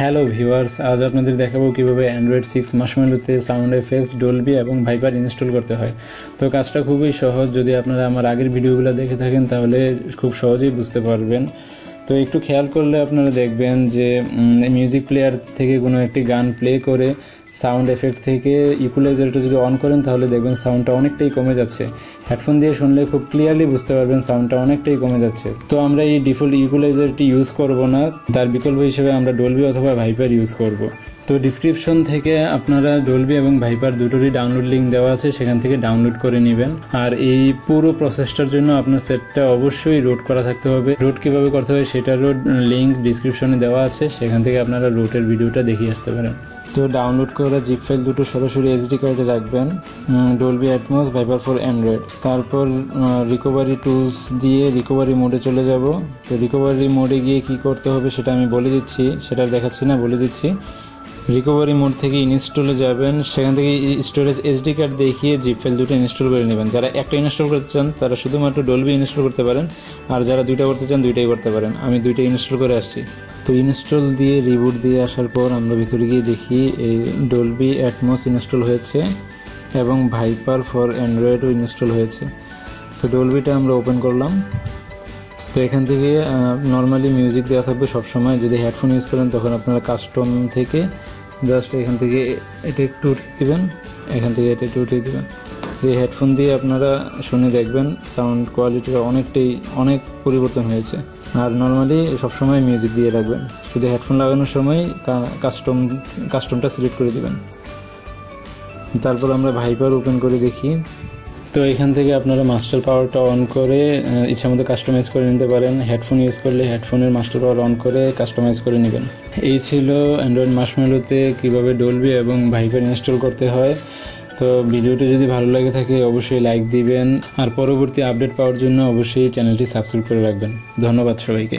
Hello viewers, আজ আপনাদের দেখাবো কীভাবে অ্যান্ড্রয়েড সিক্স মাসমেলোতে সাউন্ড এফেক্টস ডলবি এবং ভাইপার ইনস্টল করতে হয়। তো কাজটা খুবই সহজ, যদি আপনারা আমার আগের ভিডিওগুলো দেখে থাকেন তাহলে খুব সহজেই বুঝতে পারবেন। তো একটু খেয়াল করলে আপনারা দেখবেন যে মিউজিক প্লেয়ার থেকে কোনো একটি গান প্লে করে সাউন্ড এফেক্ট থেকে ইকুলাইজারটা যদি অন করেন, তাহলে দেখবেন সাউন্ডটা অনেকটাই কমে যাচ্ছে। হেডফোন দিয়ে শুনলে খুব ক্লিয়ারলি বুঝতে পারবেন সাউন্ডটা অনেকটাই কমে যাচ্ছে। তো আমরা এই ডিফল্ট ইকুলাইজারটি ইউজ করব না, তার বিকল্প হিসেবে আমরা ডলবি অথবা ভাইপার ইউজ করব। তো ডিসক্রিপশন থেকে আপনারা ডলবি এবং ভাইপার দুটোরই ডাউনলোড লিঙ্ক দেওয়া আছে, সেখান থেকে ডাউনলোড করে নেবেন। আর এই পুরো প্রসেসটার জন্য আপনার সেটটা অবশ্যই রোড করা থাকতে হবে। রোড কীভাবে করতে হবে সেটারও লিঙ্ক ডিসক্রিপশনে দেওয়া আছে, সেখান থেকে আপনারা রোটের ভিডিওটা দেখিয়ে আসতে পারেন। তো ডাউনলোড করা জিপ ফাইল দুটো সরাসরি এসডি কার্ডে রাখবেন Dolby Atmos Viper for Android তারপর রিকভারি টুলস দিয়ে রিকভারি মোডে চলে যাব। তো রিকভারি মোডে গিয়ে কি করতে হবে সেটা আমি বলে দিচ্ছি, সেটা দেখাচ্ছি না, বলে দিচ্ছি। রিকভারি মোড থেকে ইনস্টলে যাবেন, সেখান থেকে স্টোরেজ এসডি কার্ড দেখিয়ে জিপ ফাইল দুটো ইনস্টল করে নেবেন। যারা একটা ইনস্টল করতে চান, তারা শুধুমাত্র ডলবি ইনস্টল করতে পারেন, আর যারা দুইটা করতে চান, দুইটাই করতে পারেন। আমি দুইটা ইনস্টল করে আসছি। তো ইনস্টল দিয়ে রিবুট দিয়ে আসার পর আমরা ভিতরে গিয়ে দেখি এই ডলবি অ্যাটমস ইনস্টল হয়েছে এবং ভাইপার ফর অ্যান্ড্রয়েডও ইনস্টল হয়েছে। তো ডলবিটা আমরা ওপেন করলাম। তো এখান থেকে নর্মালি মিউজিক দেওয়া থাকবে সবসময়। যদি হেডফোন ইউজ করেন, তখন আপনারা কাস্টম থেকে জাস্ট এখান থেকে এটা একটু উঠিয়ে দেবেন। এখান থেকে এটা একটু উঠিয়ে দেবেন। এই হেডফোন দিয়ে আপনারা শুনে দেখবেন সাউন্ড কোয়ালিটিটা অনেকটাই, অনেক পরিবর্তন হয়েছে। আর নর্মালি সবসময় মিউজিক দিয়ে রাখবেন। শুধু হেডফোন লাগানোর সময় কাস্টম কাস্টমটা সিলেক্ট করে দেবেন। তারপর আমরা ভাইপার ওপেন করে দেখি। তো এখান থেকে আপনারা মাস্টার পাওয়ারটা অন করে ইচ্ছা মতো কাস্টমাইজ করে নিতে পারেন। হেডফোন ইউজ করলে হেডফোনের মাস্টার পাওয়ার অন করে কাস্টমাইজ করে নেবেন। এই ছিল অ্যান্ড্রয়েড মাসমেলোতে কীভাবে ডলবি এবং ভাইপার ইনস্টল করতে হয়। তো ভিডিওটি যদি ভালো লাগে থাকে, অবশ্যই লাইক দিবেন। আর পরবর্তী আপডেট পাওয়ার জন্য অবশ্যই চ্যানেলটি সাবস্ক্রাইব করে রাখবেন। ধন্যবাদ সবাইকে।